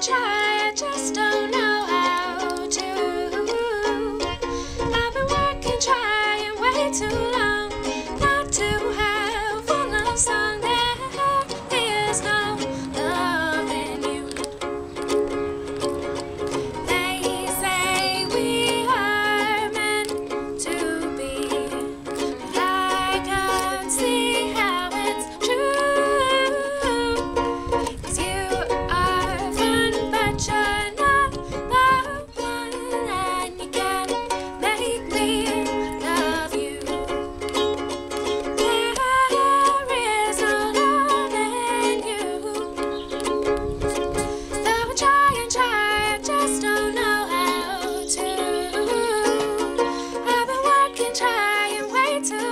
child. trying way too